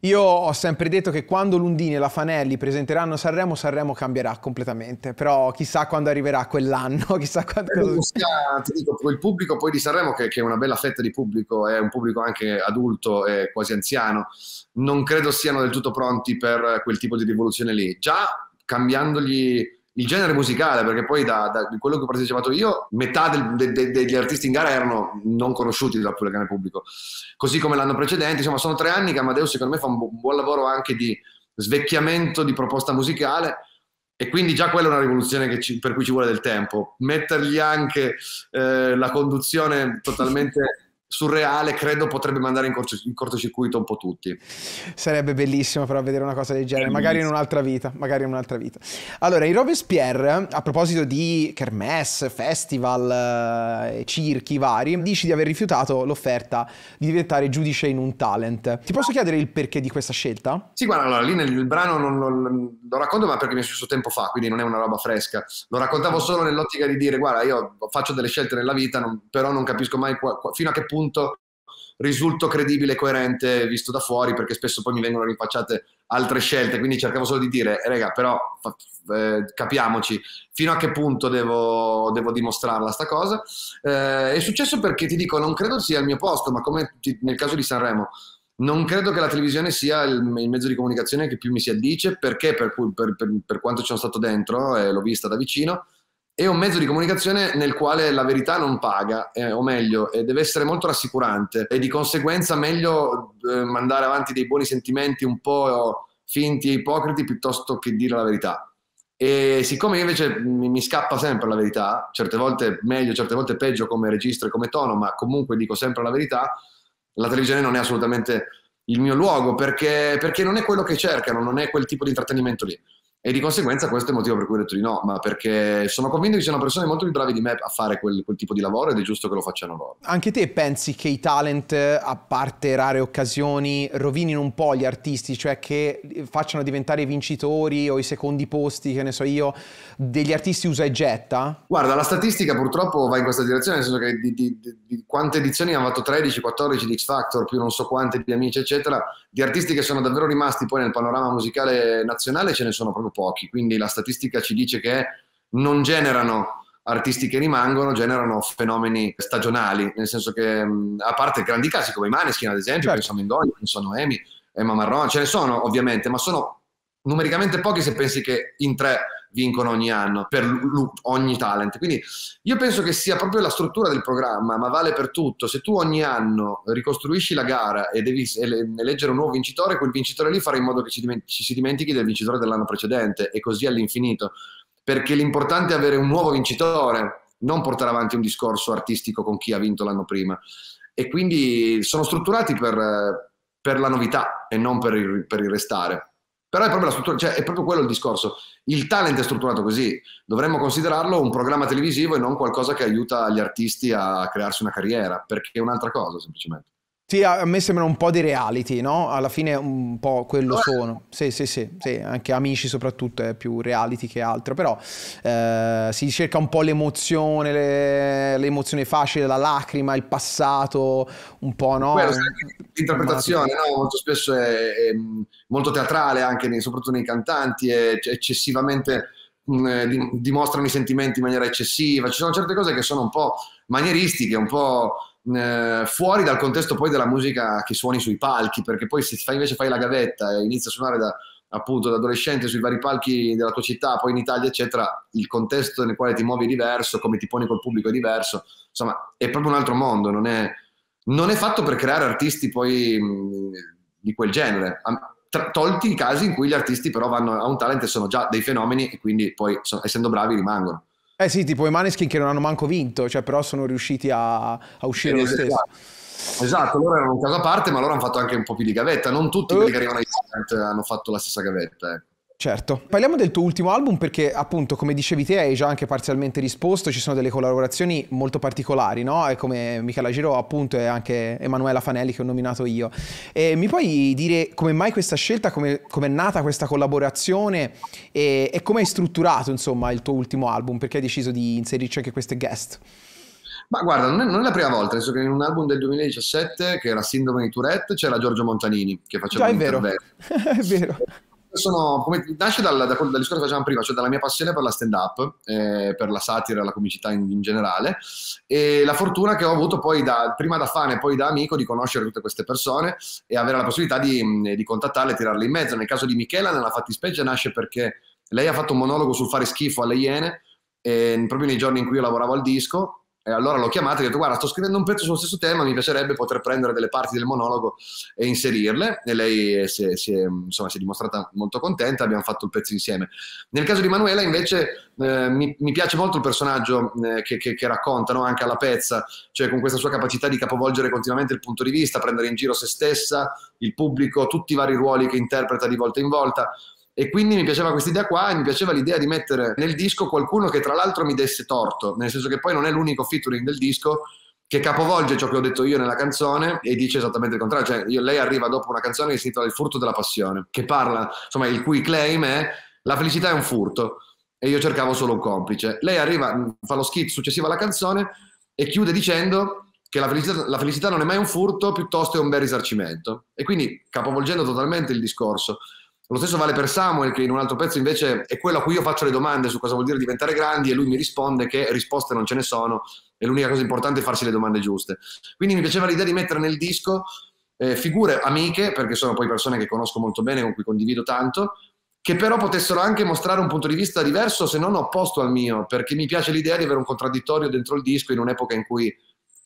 Io ho sempre detto che quando Lundini e la Fanelli presenteranno Sanremo, Sanremo cambierà completamente, però chissà quando arriverà quell'anno, [laughs] chissà quando... Sia, ti dico, il pubblico poi di Sanremo, che, che, è una bella fetta di pubblico, è un pubblico anche adulto e quasi anziano, non credo siano del tutto pronti per quel tipo di rivoluzione lì. Già cambiandogli il genere musicale, perché poi da, da quello che ho partecipato io, metà del, de, de, degli artisti in gara erano non conosciuti dal grande pubblico, così come l'anno precedente. Insomma, sono tre anni che Amadeus secondo me fa un, bu- un buon lavoro anche di svecchiamento di proposta musicale e quindi già quella è una rivoluzione ci, per cui ci vuole del tempo. Mettergli anche eh, la conduzione [laughs] totalmente surreale, credo potrebbe mandare in, corto, in, cortocircuito un po' tutti. Sarebbe bellissimo però vedere una cosa del genere, magari in un'altra vita, magari in un'altra vita. Allora, in Robespierre, a proposito di kermesse, festival, eh, circhi vari, dici di aver rifiutato l'offerta di diventare giudice in un talent. Ti posso chiedere il perché di questa scelta? Sì, guarda, allora, lì nel brano non, non, lo racconto, ma perché mi è successo tempo fa, quindi non è una roba fresca. Lo raccontavo solo nell'ottica di dire, guarda, io faccio delle scelte nella vita, non, però non capisco mai qua, qua, fino a che punto punto risulto credibile e coerente visto da fuori perché spesso poi mi vengono rinfacciate altre scelte. Quindi cercavo solo di dire eh, rega però eh, capiamoci fino a che punto devo, devo dimostrarla sta cosa? Eh, è successo perché ti dico non credo sia il mio posto ma come ti, nel caso di Sanremo non credo che la televisione sia il, il, mezzo di comunicazione che più mi si addice, perché? Per, per, per, per quanto ci sono stato dentro e l'ho vista da vicino, è un mezzo di comunicazione nel quale la verità non paga, eh, o meglio, eh, deve essere molto rassicurante e di conseguenza meglio eh, mandare avanti dei buoni sentimenti un po' finti e ipocriti piuttosto che dire la verità. E siccome invece mi, mi, scappa sempre la verità, certe volte meglio, certe volte peggio come registro e come tono, ma comunque dico sempre la verità, la televisione non è assolutamente il mio luogo perché, perché non è quello che cercano, non è quel tipo di intrattenimento lì. E di conseguenza questo è il motivo per cui ho detto di no, ma perché sono convinto che ci siano persone molto più bravi di me a fare quel, quel, tipo di lavoro ed è giusto che lo facciano loro. Anche te pensi che i talent, a parte rare occasioni, rovinino un po' gli artisti, cioè che facciano diventare i vincitori o i secondi posti, che ne so io, degli artisti usa e getta? Guarda, la statistica purtroppo va in questa direzione, nel senso che di, di, di, di quante edizioni hanno fatto 13, 14 di X Factor, più non so quante di Amici, eccetera, di artisti che sono davvero rimasti poi nel panorama musicale nazionale ce ne sono proprio pochi, quindi la statistica ci dice che non generano artisti che rimangono, generano fenomeni stagionali, nel senso che a parte grandi casi come i Maneskin ad esempio, certo. penso a Mendoni, penso a Noemi, Emma Marrone, ce ne sono ovviamente, ma sono numericamente pochi se pensi che in tre vincono ogni anno per ogni talent. Quindi io penso che sia proprio la struttura del programma, ma vale per tutto. Se tu ogni anno ricostruisci la gara e devi eleggere un nuovo vincitore, quel vincitore lì farà in modo che ci, dimentichi, ci si dimentichi del vincitore dell'anno precedente e così all'infinito. Perché l'importante è avere un nuovo vincitore, non portare avanti un discorso artistico con chi ha vinto l'anno prima. E quindi sono strutturati per, per la novità e non per il, per il restare. Però è proprio, la struttura, cioè è proprio quello il discorso. Il talent è strutturato così. Dovremmo considerarlo un programma televisivo e non qualcosa che aiuta gli artisti a crearsi una carriera, perché è un'altra cosa semplicemente. Sì, a me sembra un po' di reality, no? Alla fine un po' quello sono. Sì, sì, sì, sì, anche Amici soprattutto è più reality che altro, però eh, si cerca un po' l'emozione, le, l'emozione facile, la lacrima, il passato, un po', no? Quello, l'interpretazione, no? Molto spesso è, è, molto teatrale anche, nei, soprattutto nei cantanti, è eccessivamente mh, mm, dimostrano i sentimenti in maniera eccessiva. Ci sono certe cose che sono un po' manieristiche, un po' eh, fuori dal contesto poi della musica che suoni sui palchi, perché poi se fai, invece fai la gavetta e inizi a suonare da, appunto da adolescente sui vari palchi della tua città, poi in Italia, eccetera, il contesto nel quale ti muovi è diverso, come ti poni col pubblico è diverso, insomma, è proprio un altro mondo, non è, non è fatto per creare artisti poi mh, di quel genere. Tra, tolti i casi in cui gli artisti però vanno a un talent e sono già dei fenomeni e quindi poi sono, essendo bravi rimangono. Eh sì, tipo i Maneskin che non hanno manco vinto, cioè però sono riusciti a, a uscire lo stesso. Esatto, loro erano un caso a parte, ma loro hanno fatto anche un po' più di gavetta. Non tutti quelli che arrivano ai talent hanno fatto la stessa gavetta. Ecco. Certo. Parliamo del tuo ultimo album perché appunto come dicevi te hai già anche parzialmente risposto, ci sono delle collaborazioni molto particolari, no? E come Michela Giro appunto e anche Emanuela Fanelli che ho nominato io. E mi puoi dire come mai questa scelta, come è nata questa collaborazione e, e come hai strutturato insomma il tuo ultimo album, perché hai deciso di inserirci anche queste guest? Ma guarda, non è, non è, la prima volta, nel senso che in un album del 2017, che era Sindrome di Tourette, c'era Giorgio Montanini che faceva Già, è vero. [laughs] è vero sono, come, nasce dal, da, dal discorso che facevamo prima, cioè dalla mia passione per la stand-up, eh, per la satira e la comicità in, in, generale, e la fortuna che ho avuto poi da, prima da fan e poi da amico di conoscere tutte queste persone e avere la possibilità di, di contattarle e tirarle in mezzo. Nel caso di Michela, nella fattispecie, nasce perché lei ha fatto un monologo sul fare schifo alle iene, e, proprio nei giorni in cui io lavoravo al disco, e allora l'ho chiamata e ho detto guarda sto scrivendo un pezzo sullo stesso tema, mi piacerebbe poter prendere delle parti del monologo e inserirle e lei si è, si è, insomma, si è dimostrata molto contenta, abbiamo fatto il pezzo insieme. Nel caso di Manuela invece eh, mi, mi, piace molto il personaggio eh, che, che, che racconta no? anche alla pezza, cioè con questa sua capacità di capovolgere continuamente il punto di vista, prendere in giro se stessa, il pubblico, tutti i vari ruoli che interpreta di volta in volta. E quindi mi piaceva questa idea qua e mi piaceva l'idea di mettere nel disco qualcuno che tra l'altro mi desse torto, nel senso che poi non è l'unico featuring del disco che capovolge ciò che ho detto io nella canzone e dice esattamente il contrario. Cioè, io, lei arriva dopo una canzone che si intitola Il furto della passione, che parla, insomma, il cui claim è la felicità è un furto e io cercavo solo un complice. Lei arriva, fa lo skit successivo alla canzone e chiude dicendo che la felicità, la felicità non è mai un furto, piuttosto è un bel risarcimento. E quindi capovolgendo totalmente il discorso. Lo stesso vale per Samuel, che in un altro pezzo invece è quello a cui io faccio le domande su cosa vuol dire diventare grandi e lui mi risponde che risposte non ce ne sono e l'unica cosa importante è farsi le domande giuste. Quindi mi piaceva l'idea di mettere nel disco eh, figure amiche, perché sono poi persone che conosco molto bene, con cui condivido tanto, che però potessero anche mostrare un punto di vista diverso, se non opposto al mio, perché mi piace l'idea di avere un contraddittorio dentro il disco in un'epoca in cui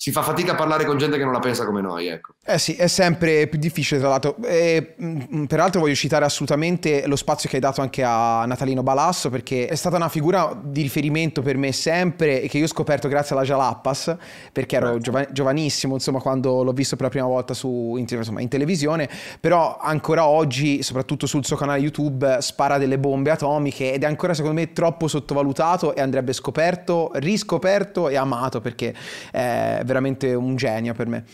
si fa fatica a parlare con gente che non la pensa come noi, ecco. Eh sì, è sempre più difficile tra l'altro. E, mm, peraltro voglio citare assolutamente lo spazio che hai dato anche a Natalino Balasso perché è stata una figura di riferimento per me sempre e che io ho scoperto grazie alla Jalappas perché ero giova- giovanissimo insomma quando l'ho visto per la prima volta su, in, insomma, in televisione, però ancora oggi, soprattutto sul suo canale YouTube, spara delle bombe atomiche ed è ancora secondo me troppo sottovalutato e andrebbe scoperto, riscoperto e amato perché è veramente un genio per me.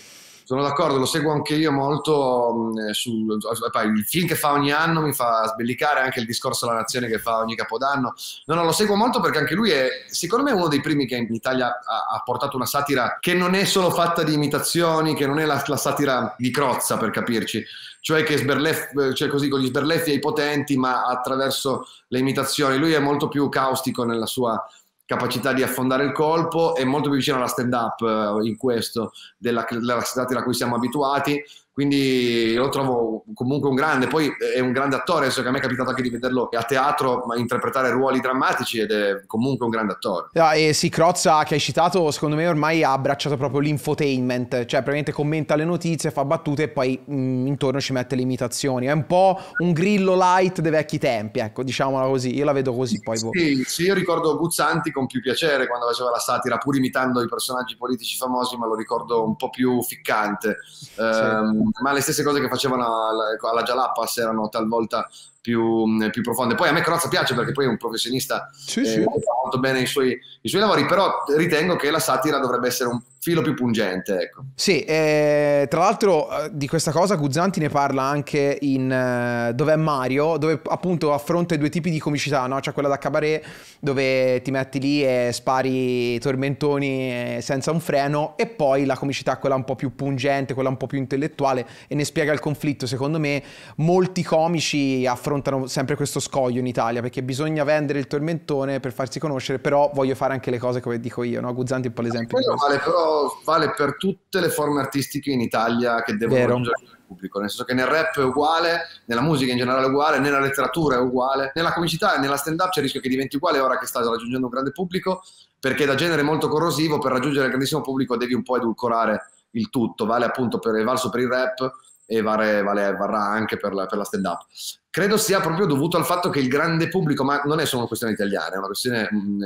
Sono d'accordo, lo seguo anche io molto. Mm, su, il film che fa ogni anno mi fa sbellicare anche il discorso alla nazione che fa ogni capodanno. No, no, lo seguo molto perché anche lui è, secondo me, uno dei primi che in Italia ha, ha portato una satira che non è solo fatta di imitazioni, che non è la, la satira di Crozza, per capirci, cioè che sberleff, cioè così con gli sberleffi ai potenti, ma attraverso le imitazioni. Lui è molto più caustico nella sua capacità di affondare il colpo, è molto più vicino alla stand-up eh, in questo, della, della satira a cui siamo abituati, quindi lo trovo comunque un grande, poi è un grande attore, so che a me è capitato anche di vederlo a teatro, ma interpretare ruoli drammatici ed è comunque un grande attore. Ah, e sì, Crozza che hai citato, secondo me ormai ha abbracciato proprio l'infotainment, cioè praticamente commenta le notizie, fa battute e poi mh, mm, intorno ci mette le imitazioni. È un po' un grillo light dei vecchi tempi, ecco, diciamola così, io la vedo così poi. Sì, sì, io ricordo Guzzanti con più piacere quando faceva la satira, pur imitando i personaggi politici famosi, ma lo ricordo un po' più ficcante. Sì. Um, ma le stesse cose che facevano alla, alla Jalapas erano talvolta più, più, profonde. Poi a me Crozza piace perché poi è un professionista sì, eh, sì. fa molto bene i suoi, i suoi, lavori, però ritengo che la satira dovrebbe essere un filo più pungente. Ecco. Sì, eh, tra l'altro eh, di questa cosa Guzzanti ne parla anche in uh, Dov'è Mario, dove appunto affronta i due tipi di comicità, no? C'è quella da cabaret dove ti metti lì e spari tormentoni senza un freno e poi la comicità quella un po' più pungente, quella un po' più intellettuale e ne spiega il conflitto. Secondo me molti comici affrontano affrontano sempre questo scoglio in Italia perché bisogna vendere il tormentone per farsi conoscere, però voglio fare anche le cose come dico io, no? Guzzanti è un po' l'esempio. Quello vale, però vale per tutte le forme artistiche in Italia che devono Vero. raggiungere il pubblico, nel senso che nel rap è uguale, nella musica in generale è uguale, nella letteratura è uguale, nella comicità e nella stand-up c'è il rischio che diventi uguale ora che sta raggiungendo un grande pubblico, perché da genere molto corrosivo per raggiungere il grandissimo pubblico devi un po' edulcorare il tutto, vale appunto per il valso per il rap e vale, vale, varrà anche per la, per la stand-up. Credo sia proprio dovuto al fatto che il grande pubblico, ma non è solo una questione italiana, è una questione mm,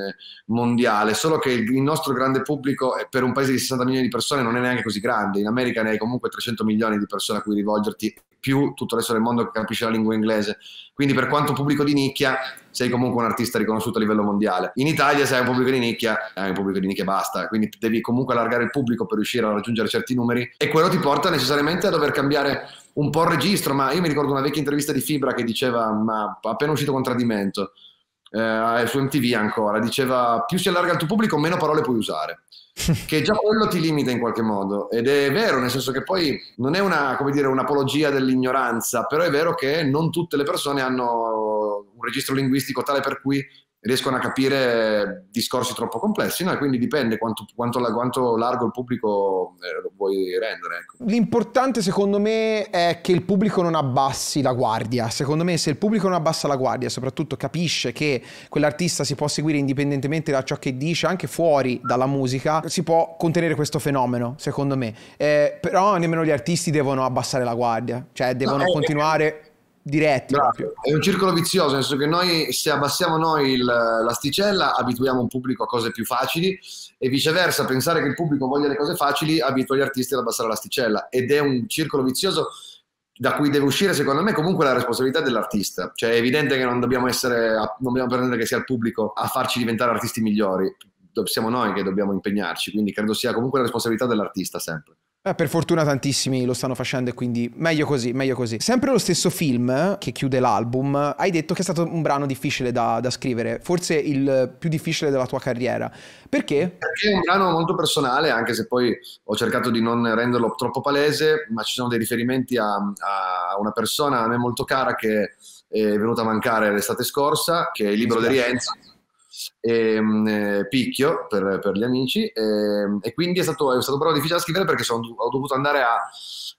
mondiale, solo che il, nostro grande pubblico per un paese di 60 milioni di persone non è neanche così grande, in America ne hai comunque 300 milioni di persone a cui rivolgerti, più tutto il resto del mondo che capisce la lingua inglese, quindi per quanto pubblico di nicchia sei comunque un artista riconosciuto a livello mondiale. In Italia se hai un pubblico di nicchia, hai un pubblico di nicchia e basta, quindi devi comunque allargare il pubblico per riuscire a raggiungere certi numeri e quello ti porta necessariamente a dover cambiare un po' il registro, ma io mi ricordo una vecchia intervista di Fibra che diceva, ma appena uscito con Tradimento, eh, su MTV ancora, diceva più si allarga il tuo pubblico meno parole puoi usare. Che già quello ti limita in qualche modo. Ed è vero nel senso che poi non è una, come dire, un'apologia dell'ignoranza però è vero che non tutte le persone hanno un registro linguistico tale per cui riescono a capire discorsi troppo complessi, no? quindi dipende quanto, quanto, quanto largo il pubblico eh, lo vuoi rendere. Ecco. L'importante secondo me è che il pubblico non abbassi la guardia, secondo me se il pubblico non abbassa la guardia, soprattutto capisce che quell'artista si può seguire indipendentemente da ciò che dice, anche fuori dalla musica, si può contenere questo fenomeno, secondo me. Eh, però nemmeno gli artisti devono abbassare la guardia, cioè devono no, continuare diretti. È un circolo vizioso, nel senso che noi se abbassiamo noi il, l'asticella abituiamo un pubblico a cose più facili e viceversa pensare che il pubblico voglia le cose facili abitua gli artisti ad abbassare l'asticella ed è un circolo vizioso da cui deve uscire secondo me comunque la responsabilità dell'artista. Cioè è evidente che non dobbiamo essere, non dobbiamo pretendere che sia il pubblico a farci diventare artisti migliori, siamo noi che dobbiamo impegnarci, quindi credo sia comunque la responsabilità dell'artista sempre. Eh, per fortuna tantissimi lo stanno facendo e quindi meglio così, meglio così. Sempre lo stesso film che chiude l'album, hai detto che è stato un brano difficile da, da scrivere, forse il più difficile della tua carriera. Perché? Perché è un brano molto personale, anche se poi ho cercato di non renderlo troppo palese, ma ci sono dei riferimenti a, a una persona a me molto cara che è venuta a mancare l'estate scorsa, che è il libro di Rienzo e, eh, Picchio per, per, gli amici e, e quindi è stato, è stato però difficile da scrivere perché sono, ho dovuto andare a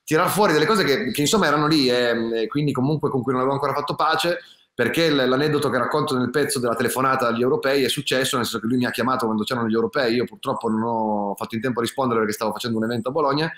tirar fuori delle cose che, che insomma erano lì e, e, quindi comunque con cui non avevo ancora fatto pace perché l'aneddoto che racconto nel pezzo della telefonata agli europei è successo, nel senso che lui mi ha chiamato quando c'erano gli europei, io purtroppo non ho fatto in tempo a rispondere perché stavo facendo un evento a Bologna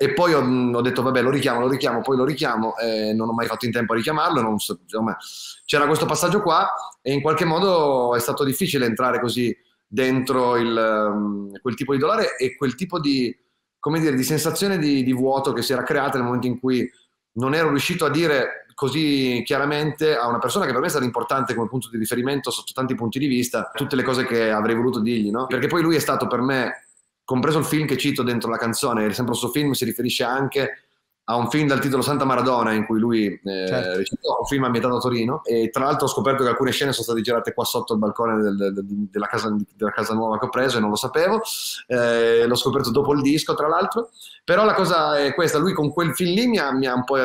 e poi ho, ho detto vabbè lo richiamo, lo richiamo, poi lo richiamo e non ho mai fatto in tempo a richiamarlo, non, insomma, c'era questo passaggio qua e in qualche modo è stato difficile entrare così dentro il, um, quel tipo di dolore e quel tipo di, come dire, di sensazione di, di vuoto che si era creata nel momento in cui non ero riuscito a dire così chiaramente a una persona che per me è stata importante come punto di riferimento sotto tanti punti di vista, tutte le cose che avrei voluto dirgli, no? Perché poi lui è stato per me, compreso il film che cito dentro la canzone, sempre il suo film si riferisce anche a un film dal titolo Santa Maradona in cui lui eh, certo. recitò un film ambientato a Torino. E tra l'altro ho scoperto che alcune scene sono state girate qua sotto il balcone del, del, della, casa, della, casa, nuova che ho preso e non lo sapevo. Eh, l'ho scoperto dopo il disco tra l'altro. Però la cosa è questa lui con quel film lì mi ha, mi ha un po'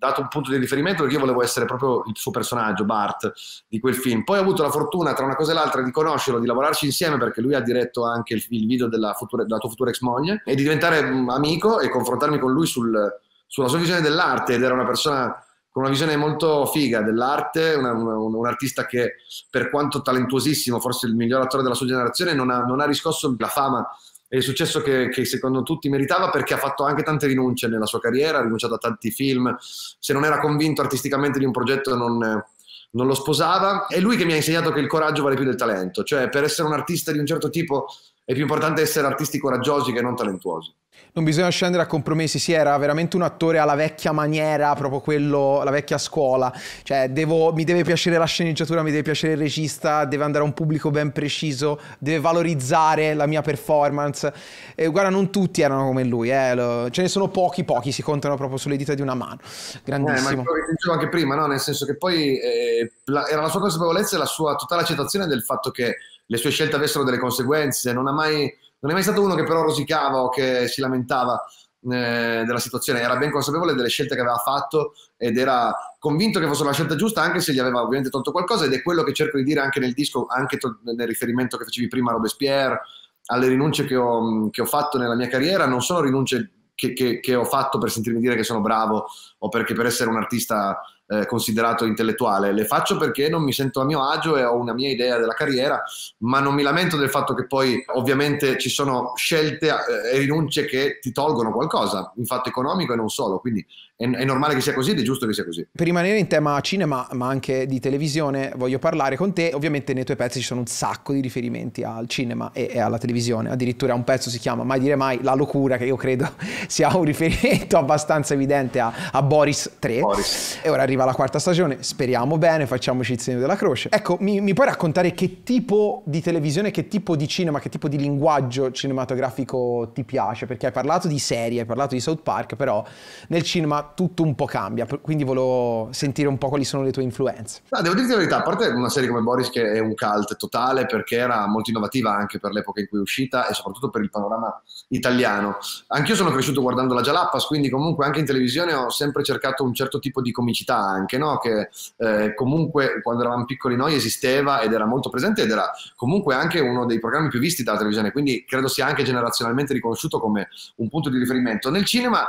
dato un punto di riferimento perché io volevo essere proprio il suo personaggio, Bart, di quel film. Poi ho avuto la fortuna, tra una cosa e l'altra, di conoscerlo, di lavorarci insieme perché lui ha diretto anche il, il video della, futura, della, tua futura ex moglie e di diventare amico e confrontarmi con lui sul, sulla sua visione dell'arte ed era una persona con una visione molto figa dell'arte, una, una, un artista che per quanto talentuosissimo, forse il miglior attore della sua generazione, non ha, non ha riscosso la fama è il successo che, che, secondo tutti meritava perché ha fatto anche tante rinunce nella sua carriera, ha rinunciato a tanti film, se non era convinto artisticamente di un progetto non, non lo sposava. È lui che mi ha insegnato che il coraggio vale più del talento, cioè per essere un artista di un certo tipo è più importante essere artisti coraggiosi che non talentuosi non bisogna scendere a compromessi, sì, era veramente un attore alla vecchia maniera, proprio quello, la vecchia scuola, cioè devo, mi deve piacere la sceneggiatura, mi deve piacere il regista, deve andare a un pubblico ben preciso, deve valorizzare la mia performance, e guarda non tutti erano come lui, eh, lo, ce ne sono pochi, pochi, si contano proprio sulle dita di una mano, grandissimo. Eh, ma dicevo anche prima, no? nel senso che poi eh, la, era la sua consapevolezza e la sua totale accettazione del fatto che le sue scelte avessero delle conseguenze, non ha mai non è mai stato uno che però rosicava o che si lamentava eh, della situazione, era ben consapevole delle scelte che aveva fatto ed era convinto che fosse la scelta giusta anche se gli aveva ovviamente tolto qualcosa ed è quello che cerco di dire anche nel disco, anche to- nel riferimento che facevi prima a Robespierre, alle rinunce che ho, che ho fatto nella mia carriera, non sono rinunce che, che, che ho fatto per sentirmi dire che sono bravo o perché per essere un artista eh, considerato intellettuale, le faccio perché non mi sento a mio agio e ho una mia idea della carriera, ma non mi lamento del fatto che poi ovviamente ci sono scelte eh, e rinunce che ti tolgono qualcosa, in fatto economico e non solo, quindi è, è, normale che sia così ed è giusto che sia così. Per rimanere in tema cinema, ma anche di televisione, voglio parlare con te. Ovviamente nei tuoi pezzi ci sono un sacco di riferimenti al cinema e, e alla televisione. Addirittura un pezzo si chiama Mai dire mai La locura, che io credo [laughs] sia un riferimento abbastanza evidente a, a Boris 3. Boris. E ora arriva la quarta stagione, speriamo bene, facciamoci il segno della croce. Ecco, mi, mi puoi raccontare che tipo di televisione, che tipo di cinema, che tipo di linguaggio cinematografico ti piace? Perché hai parlato di serie, hai parlato di South Park, però nel cinema tutto un po' cambia, quindi volevo sentire un po' quali sono le tue influenze. No, devo dirti la verità, a parte una serie come Boris che è un cult totale perché era molto innovativa anche per l'epoca in cui è uscita e soprattutto per il panorama italiano. Anch'io sono cresciuto guardando la Jalapas, quindi comunque anche in televisione ho sempre cercato un certo tipo di comicità anche, no? che eh, comunque quando eravamo piccoli noi esisteva ed era molto presente ed era comunque anche uno dei programmi più visti dalla televisione, quindi credo sia anche generazionalmente riconosciuto come un punto di riferimento. Nel cinema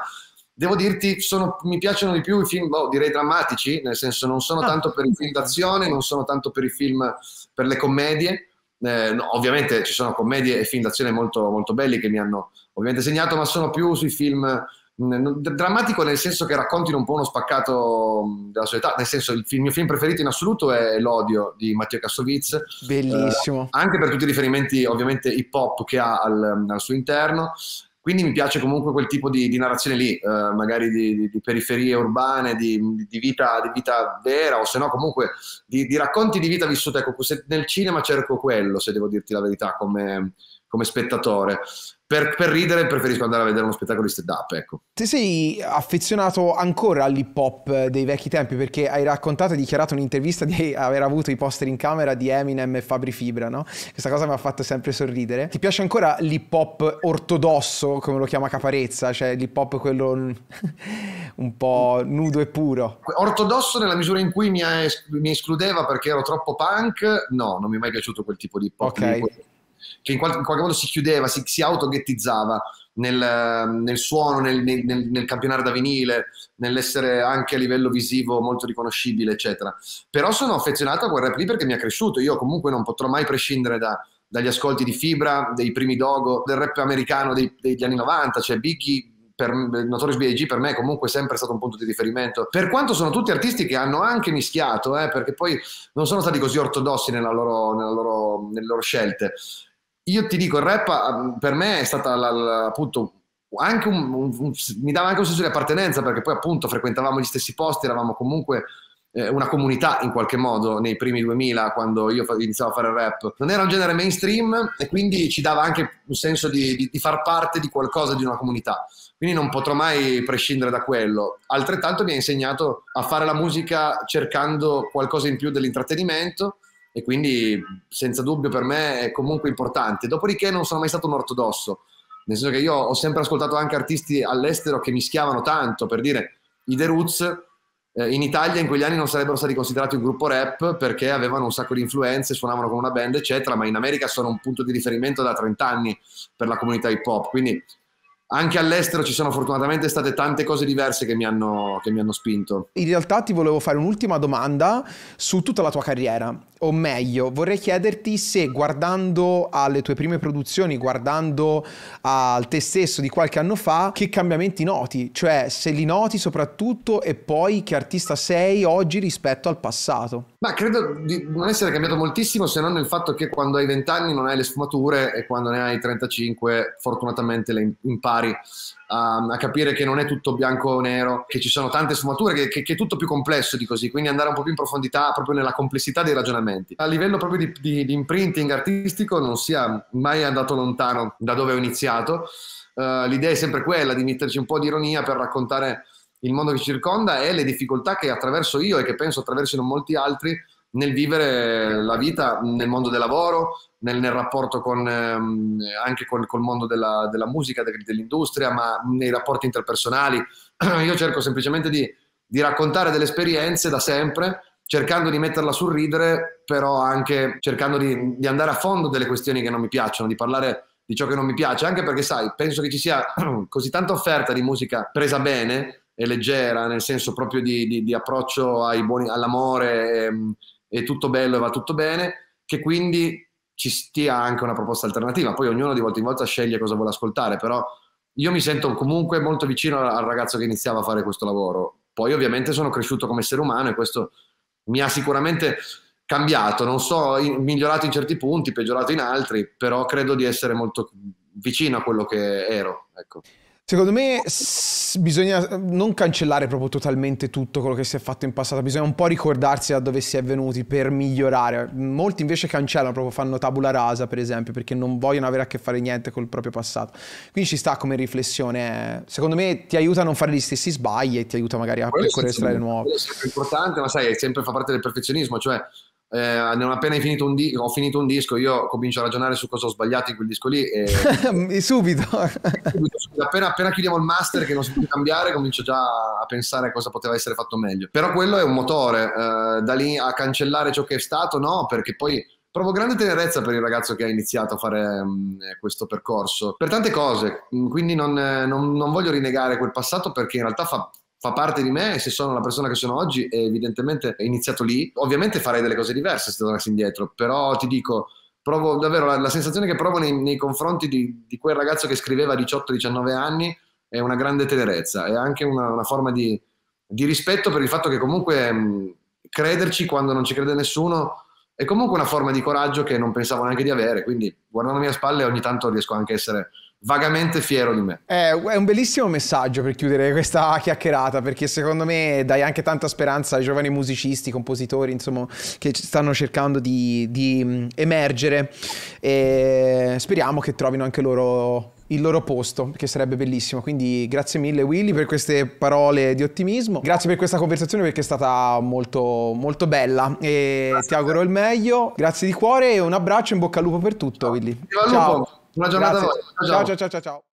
Devo dirti, sono, mi piacciono di più i film, oh, direi drammatici, nel senso non sono ah, tanto per i film d'azione, non sono tanto per i film, per le commedie. Eh, no, ovviamente ci sono commedie e film d'azione molto, molto belli che mi hanno ovviamente segnato, ma sono più sui film drammatico nel senso che raccontino un po' uno spaccato della società, nel senso il, film, il mio film preferito in assoluto è L'odio di Matteo Kassovitz. Bellissimo. Eh, anche per tutti i riferimenti ovviamente hip hop che ha al, al suo interno. Quindi mi piace comunque quel tipo di, di narrazione lì, eh, magari di, di, di, periferie urbane, di, vita, vita, vera, o se no comunque di, racconti di vita vissuta. Ecco, nel cinema cerco quello, se devo dirti la verità, come, come spettatore. Per, per, ridere preferisco andare a vedere uno spettacolo di stand-up, ecco. Ti sei affezionato ancora all'hip hop dei vecchi tempi perché hai raccontato e dichiarato in un'intervista di [laughs] aver avuto i poster in camera di Eminem e Fabri Fibra, no? Questa cosa mi ha fatto sempre sorridere. Ti piace ancora l'hip hop ortodosso, come lo chiama Caparezza, cioè l'hip hop quello [laughs] un po' nudo e puro? Ortodosso nella misura in cui mi, mi escludeva perché ero troppo punk, no, non mi è mai piaciuto quel tipo di hip hop. Ok che in qualche, in qualche modo si chiudeva, si, si autoghettizzava nel, nel suono, nel, nel, nel, campionare da vinile, nell'essere anche a livello visivo molto riconoscibile, eccetera. Però sono affezionato a quel rap lì perché mi ha cresciuto. Io comunque non potrò mai prescindere da, dagli ascolti di Fibra, dei primi Dogo, del rap americano dei, degli anni 90, cioè Biggie per Notorious B.I.G. per me è comunque sempre stato un punto di riferimento. Per quanto sono tutti artisti che hanno anche mischiato, eh, perché poi non sono stati così ortodossi nella loro, nella loro, nelle loro scelte io ti dico, il rap ah, per me è stata la, la, appunto anche un, un, un, mi dava anche un senso di appartenenza perché poi appunto frequentavamo gli stessi posti, eravamo comunque eh, una comunità in qualche modo nei primi 2000 quando io iniziavo a fare rap. Non era un genere mainstream e quindi ci dava anche un senso di, di, di far parte di qualcosa, di una comunità. Quindi non potrò mai prescindere da quello. Altrettanto mi ha insegnato a fare la musica cercando qualcosa in più dell'intrattenimento e quindi senza dubbio per me è comunque importante. Dopodiché non sono mai stato un ortodosso, nel senso che io ho sempre ascoltato anche artisti all'estero che mischiavano tanto, per dire i The Roots eh, in Italia in quegli anni non sarebbero stati considerati un gruppo rap perché avevano un sacco di influenze, suonavano con una band eccetera, ma in America sono un punto di riferimento da 30 anni per la comunità hip hop, quindi anche all'estero ci sono fortunatamente state tante cose diverse che mi, hanno, che mi hanno spinto. In realtà ti volevo fare un'ultima domanda su tutta la tua carriera o meglio, vorrei chiederti se guardando alle tue prime produzioni, guardando al te stesso di qualche anno fa, che cambiamenti noti, cioè se li noti soprattutto e poi che artista sei oggi rispetto al passato. Ma credo di non essere cambiato moltissimo se non nel fatto che quando hai 20 anni non hai le sfumature e quando ne hai 35 fortunatamente le impari a, a, capire che non è tutto bianco o nero, che ci sono tante sfumature, che, che, che, è tutto più complesso di così, quindi andare un po' più in profondità proprio nella complessità dei ragionamenti. A livello proprio di, di, di imprinting artistico non sia mai andato lontano da dove ho iniziato. Uh, l'idea è sempre quella di metterci un po' di ironia per raccontare il mondo che ci circonda e le difficoltà che attraverso io e che penso attraversino molti altri nel vivere la vita nel mondo del lavoro, nel, nel rapporto con, ehm, anche con, col mondo della, della musica, de, dell'industria, ma nei rapporti interpersonali. [clears throat] Io cerco semplicemente di, di raccontare delle esperienze da sempre, cercando di metterla sul ridere, però anche cercando di, di, andare a fondo delle questioni che non mi piacciono, di parlare di ciò che non mi piace, anche perché sai, penso che ci sia [clears throat] così tanta offerta di musica presa bene e leggera, nel senso proprio di, di, di approccio buoni, all'amore, e, e tutto bello e va tutto bene, che quindi ci stia anche una proposta alternativa. Poi ognuno di volta in volta sceglie cosa vuole ascoltare, però io mi sento comunque molto vicino al ragazzo che iniziava a fare questo lavoro. Poi ovviamente sono cresciuto come essere umano e questo mi ha sicuramente cambiato, non so, migliorato in certi punti, peggiorato in altri, però credo di essere molto vicino a quello che ero. Ecco. Secondo me s- bisogna non cancellare proprio totalmente tutto quello che si è fatto in passato, bisogna un po' ricordarsi da dove si è venuti per migliorare. Molti invece cancellano, proprio fanno tabula rasa, per esempio, perché non vogliono avere a che fare niente col proprio passato. Quindi ci sta come riflessione. Secondo me ti aiuta a non fare gli stessi sbagli e ti aiuta magari a percorrere strade nuove. Quello è sempre importante, ma sai, sempre fa parte del perfezionismo, cioè eh, non appena finito di- ho finito un disco, io comincio a ragionare su cosa ho sbagliato in quel disco lì. E... [laughs] subito. subito, subito. Appena, appena, chiudiamo il master, che non si può cambiare, comincio già a pensare a cosa poteva essere fatto meglio. Però quello è un motore, eh, da lì a cancellare ciò che è stato, no, perché poi provo grande tenerezza per il ragazzo che ha iniziato a fare um, questo percorso, per tante cose, quindi non, non, non voglio rinnegare quel passato perché in realtà fa, fa parte di me e se sono la persona che sono oggi evidentemente è iniziato lì. Ovviamente farei delle cose diverse se tornassi indietro, però ti dico, provo davvero la, la sensazione che provo nei, nei confronti di, di, quel ragazzo che scriveva a 18-19 anni è una grande tenerezza, è anche una, una forma di, di, rispetto per il fatto che comunque mh, crederci quando non ci crede nessuno è comunque una forma di coraggio che non pensavo neanche di avere, quindi guardandomi a spalle ogni tanto riesco anche a essere vagamente fiero di me. È, un bellissimo messaggio per chiudere questa chiacchierata, perché secondo me dai anche tanta speranza ai giovani musicisti, compositori, insomma, che stanno cercando di, di emergere e speriamo che trovino anche loro il loro posto, che sarebbe bellissimo. Quindi grazie mille Willy per queste parole di ottimismo. Grazie per questa conversazione perché è stata molto, molto bella e grazie ti auguro il meglio. Grazie di cuore e un abbraccio in bocca al lupo per tutto Willy. Ciao. Buona giornata Grazie. a voi. ciao ciao ciao ciao. ciao.